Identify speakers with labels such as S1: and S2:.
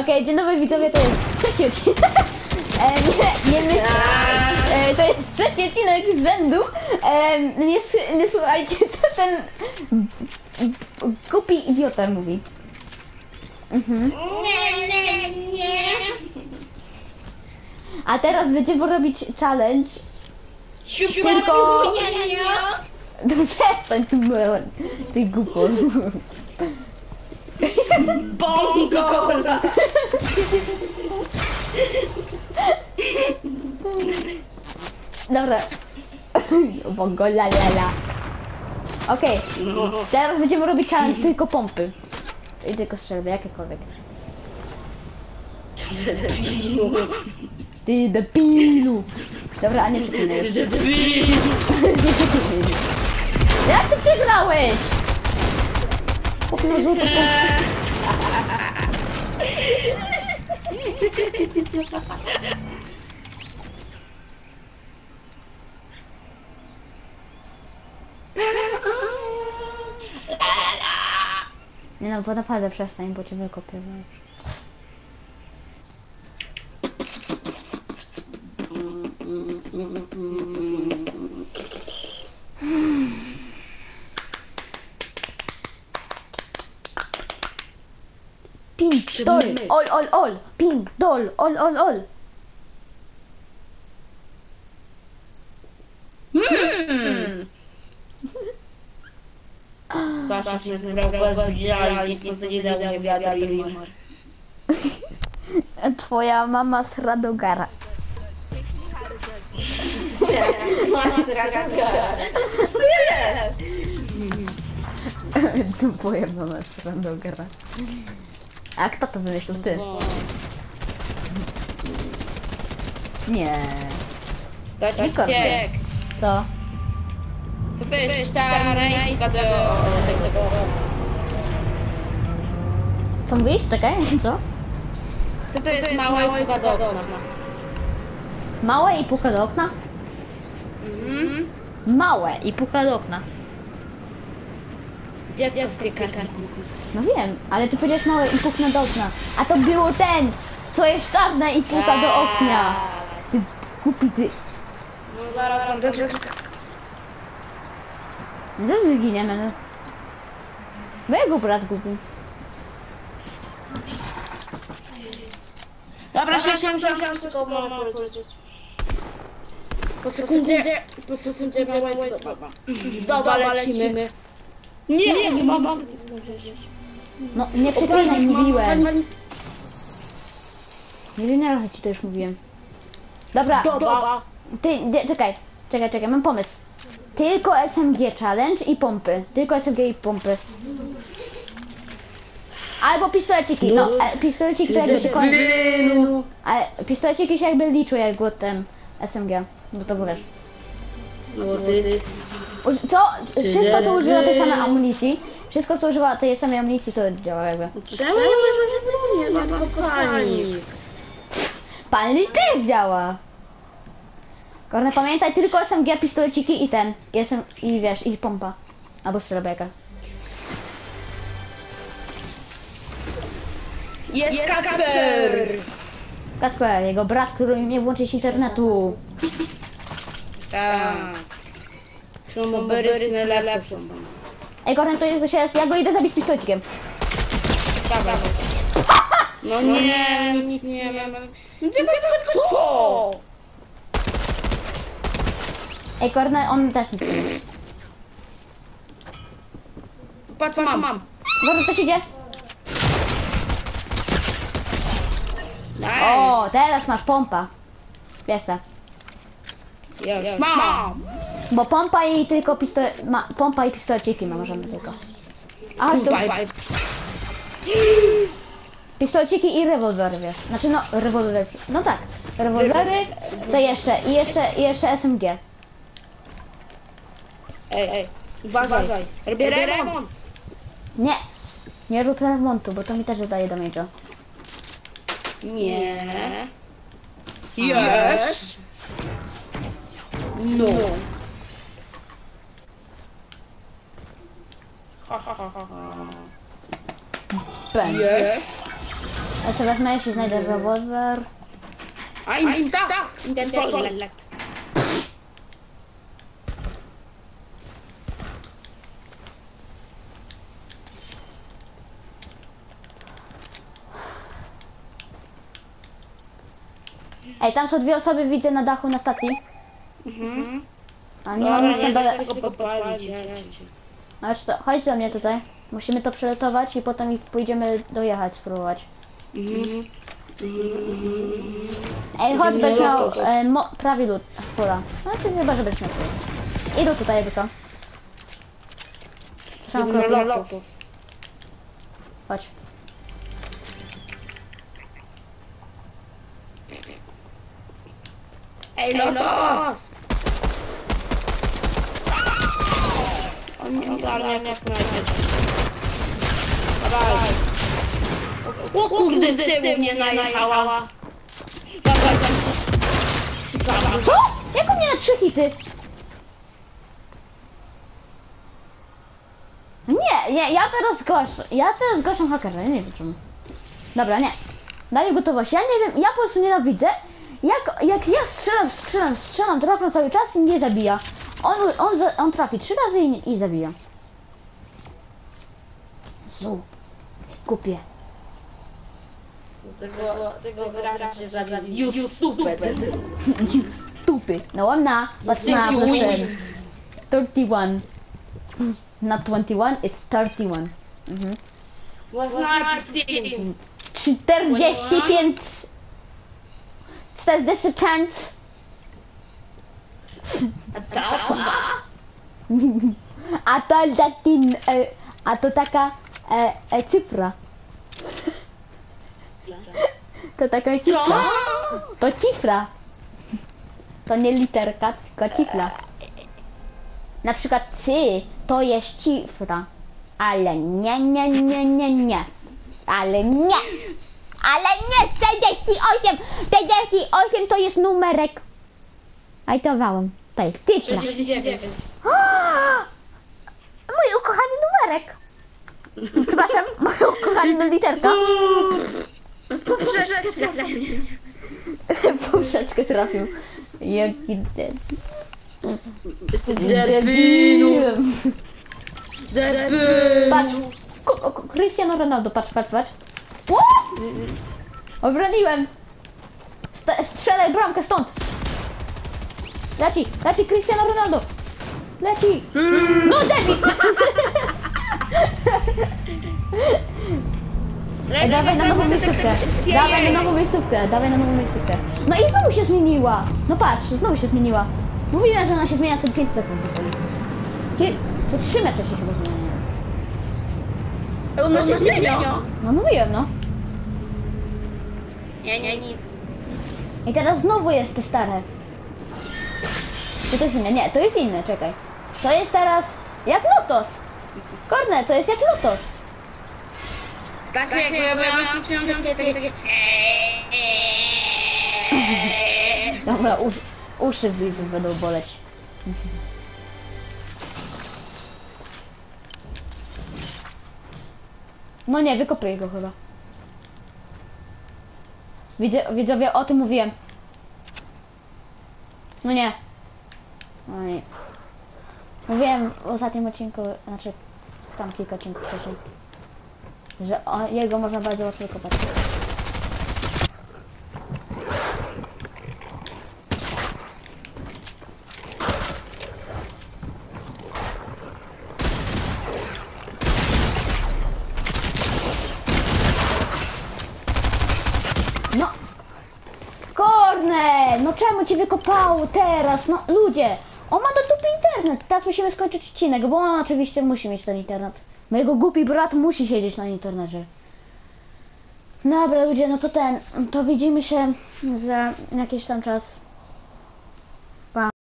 S1: Okej, dzień dobry widzowie, to jest trzeci odcinek. E, nie, nie myśl, e, to jest trzeci odcinek z rzędu. E, nie, nie słuchajcie, co ten głupi idiota mówi. Mhm.
S2: Nie, nie, nie.
S1: A teraz będziemy robić challenge.
S2: Tylko...
S1: No przestań tu ty głupo.
S2: Bongo!
S1: Dobra. Bongo la la la. Okej, teraz będziemy robić challenge tylko pompy. I tylko strzelby, jakiekolwiek. Ty debilu. Dobra, a nie przeklinaj. Jak ty przegrałeś? Popnął złotą pompę. Nie no, bo naprawdę przestań, bo cię wykopię zaraz. Pink, dol, ol, ol, ol, pink, dol, ol, ol, ol.
S2: Stasia się wybrała z widzialni, co co nie dało mi wiatr i mar.
S1: Twoja mama z Radogara. Twoja mama z Radogara. A kto to wymyślił? Ty? Nie.
S2: Stasia
S1: Tylko
S2: ściek.
S1: Co?
S2: Co to jest czarne i do tego...
S1: Co mówisz? Czekaj, co?
S2: Co to jest małe i do okna?
S1: Małe i puka do okna?
S2: Mhm.
S1: Małe i puka do okna.
S2: Dziecko w piekarniku.
S1: No wiem, ale ty powiedziałeś małe i puknę do okna. A to było ten! To jest czarne i puka do okna. Ty kupi ty.
S2: No zaraz pan do
S1: No to zginiemy, no. Bo jego brat gubił.
S2: Dobra, siam, siam, siam, tylko mam powiedzieć. Po sekundzie, po sekundzie małe dobra. Dobra, lecimy. Nie, nie mam.
S1: No, nie przeklinaj, mówiłem. Nie razy ci to już mówiłem. Dobra,
S2: Dobra.
S1: ty, nie, czekaj, czekaj, czekaj, mam pomysł. Tylko SMG challenge i pompy. Tylko SMG i pompy. Albo pistoleciki, no, e, pistoleciki to jakby się kończy. Ale pistoleciki się jakby liczą jak go ten SMG. No to wiesz.
S2: No bo ty...
S1: Co? Wszystko co używa tej samej amunicji. Wszystko co używa tej samej amunicji to działa jakby.
S2: Czemu nie możesz broni? Mam pani.
S1: Palnik też działa. Korne, pamiętaj tylko SMG, pistoleciki i ten. I, SM, i wiesz, i pompa. Albo strzelbeka.
S2: Jest Kacper!
S1: Kacper, jego brat, który nie włączyć internetu.
S2: Tak. Szumbery najlepsze są.
S1: Ej, Korne, to jest, jest, ja go idę zabić pistolecikiem.
S2: Dawaj. No nie, nic nie mam. No tylko co?
S1: Ej, Korne, on też nic nie ma.
S2: Patrz, mam. mam.
S1: Korne, ktoś idzie?
S2: Nice.
S1: O, teraz masz pompa. Piesa.
S2: Już mam.
S1: Bo pompa i tylko pistole... Ma, pompa i pistoleciki ma, możemy tylko. A,
S2: Dawaj.
S1: Pistoleciki i rewolwery, wiesz. Znaczy no, rewolwery. No tak, rewolwery, to jeszcze, i jeszcze, i jeszcze SMG.
S2: Ej, ej. Uważaj. Robię remont.
S1: Nie, nie rób remontu, bo to mi też daje damage'a.
S2: Nie. Yes. No. Ha
S1: Ben.
S2: Yes.
S1: Ja sobie wezmę, jeśli znajdę rewolwer.
S2: I'm stuck in the toilet.
S1: Ej, tam są dwie osoby, widzę na dachu na stacji.
S2: Mhm.
S1: A nie
S2: Dobra,
S1: mam
S2: nie
S1: się
S2: da
S1: do...
S2: się tego podpalić. jedźcie.
S1: Chodź, to, chodź do mnie tutaj. Musimy to przeletować i potem ich pójdziemy dojechać, spróbować.
S2: Mhm.
S1: Ej, chodź, będziesz miał
S2: lotos.
S1: e, mo, prawie lód, pola. No to chyba, że będziesz miał swój. Idą tutaj, jakby co. Są
S2: Idziemy na
S1: kroki.
S2: lotos.
S1: Chodź.
S2: Ej, lotos! On nie ogarnia jak najpierw. Dawaj. O kurde, z tyłu mnie najechała. Dawaj tam. Szukam.
S1: Co? Jak mnie na trzy hity? Nie, nie, ja teraz zgłaszam, ja teraz zgłaszam hakera, ja nie wiem czemu. Dobra, nie. Daję gotowość, ja nie wiem, ja po prostu nienawidzę, jak, jak ja strzelam, strzelam, strzelam, trafiam cały czas i nie zabija. On, on, on trafi trzy razy i, i zabija. Zu. Kupię.
S2: Tego, tego gracza się zabił. You stupid.
S1: Stupid. No I'm not.
S2: Think
S1: my
S2: you
S1: percent?
S2: win.
S1: 31. Not 21, it's 31.
S2: Was not team.
S1: 45 45
S2: A
S1: A to taki e, a to taka e, e, cyfra. To taka cyfra. To cyfra. To nie literka, tylko cyfra. Na przykład cy to jest cyfra. Ale nie, nie, nie, nie, nie. Ale nie. Ale nie, 48. 48 to jest numerek. Ajtowałem. To jest cyfra.
S2: 69.
S1: A! Mój ukochany numerek. Przepraszam, moja ukochana literka. Puszeczkę trafił. Jaki debil.
S2: Debilu. Debil.
S1: Patrz. Cristiano Ronaldo, patrz, patrz, patrz. Ło! Obroniłem. St- strzelaj bramkę stąd. Leci, leci Cristiano Ronaldo. Leci. No debil. Ej, dawaj na nową miejscówkę. Dawaj na nową miejscówkę. Dawaj na nową miejscówkę. No i znowu się zmieniła. No patrz, znowu się zmieniła. Mówiłem, że ona się zmienia co 5 sekund. Kie- Co 3 mecze się chyba zmieniają.
S2: Ona się zmienia.
S1: No mówiłem, no.
S2: Nie, nie, nic.
S1: I teraz znowu jest te stare. Czy to jest inne? Nie, to jest inne, czekaj. To jest teraz jak Lotos. Korne, to jest jak Lotos.
S2: Stasiek, ja miałam takie, takie, takie...
S1: Dobra, usz, uszy widzów będą boleć. No nie, wykopuję go chyba. Widzę, widzowie, o tym mówiłem. No nie. No nie. Mówiłem w ostatnim odcinku, znaczy tam kilka odcinków wcześniej, że o, jego można bardzo łatwo wykopać. No! Korne! No czemu cię wykopało teraz? No ludzie! On ma do dupy internet. Teraz musimy skończyć odcinek, bo on oczywiście musi mieć ten internet. Mojego głupi brat musi siedzieć na internecie. Dobra ludzie, no to ten, to widzimy się za jakiś tam czas.